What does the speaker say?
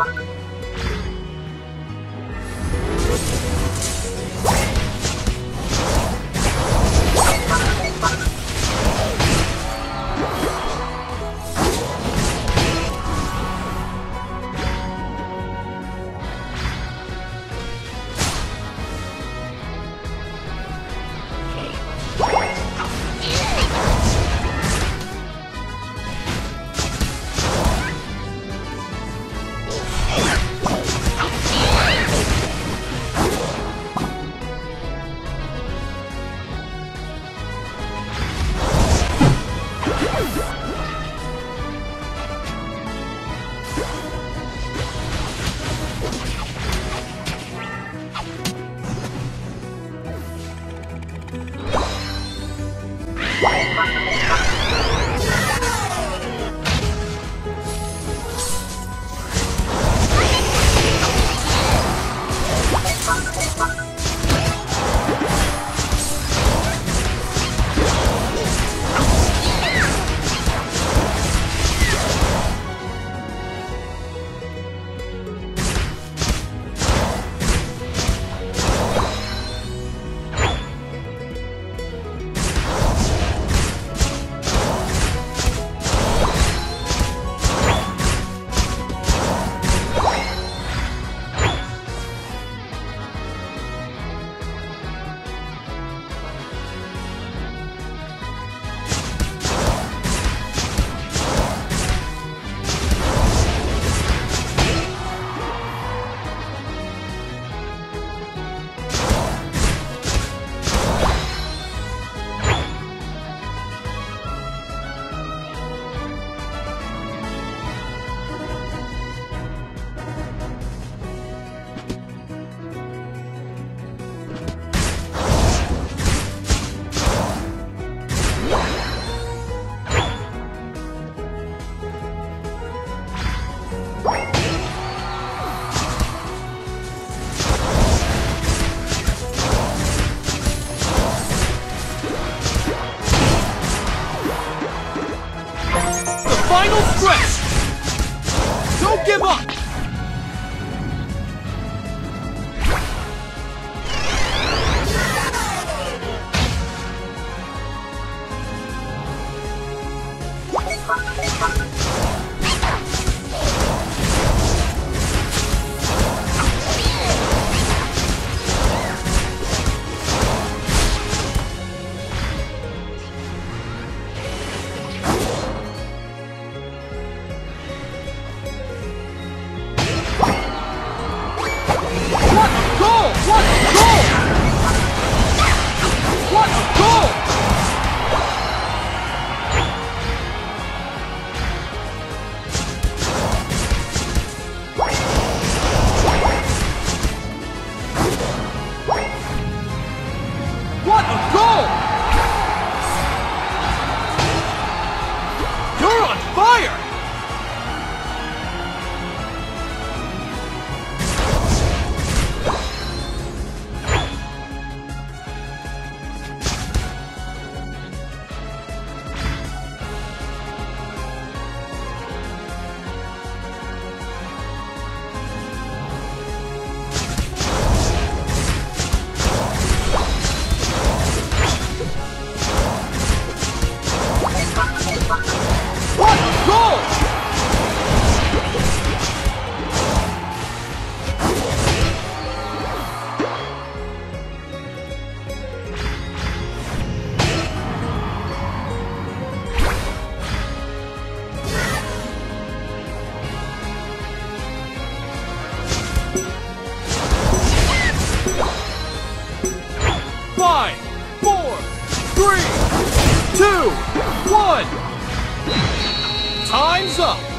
Bye. Bye. 있어.